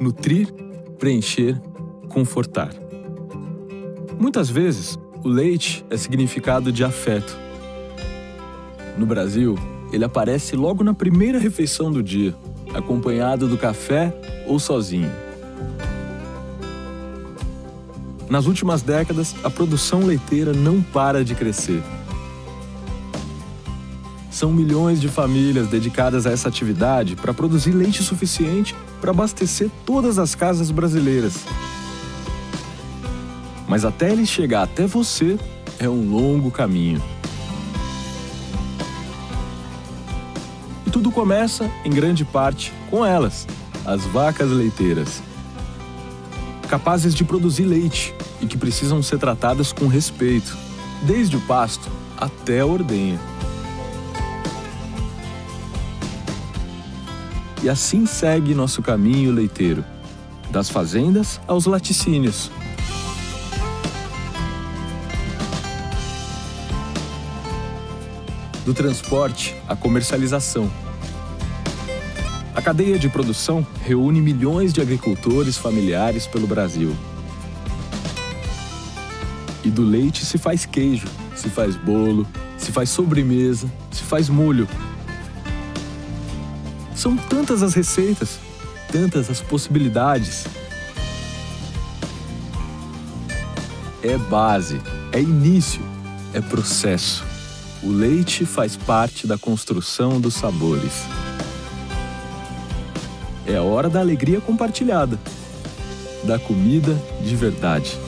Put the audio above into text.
nutrir, preencher, confortar. Muitas vezes, o leite é significado de afeto. No Brasil, ele aparece logo na primeira refeição do dia, acompanhado do café ou sozinho. Nas últimas décadas, a produção leiteira não para de crescer. São milhões de famílias dedicadas a essa atividade para produzir leite suficiente para abastecer todas as casas brasileiras. Mas até ele chegar até você é um longo caminho. E tudo começa, em grande parte, com elas, as vacas leiteiras. Capazes de produzir leite e que precisam ser tratadas com respeito, desde o pasto até a ordenha. E assim segue nosso caminho leiteiro, das fazendas aos laticínios. Do transporte à comercialização. A cadeia de produção reúne milhões de agricultores familiares pelo Brasil. E do leite se faz queijo, se faz bolo, se faz sobremesa, se faz molho. São tantas as receitas, tantas as possibilidades. É base, é início, é processo. O leite faz parte da construção dos sabores. É a hora da alegria compartilhada, da comida de verdade.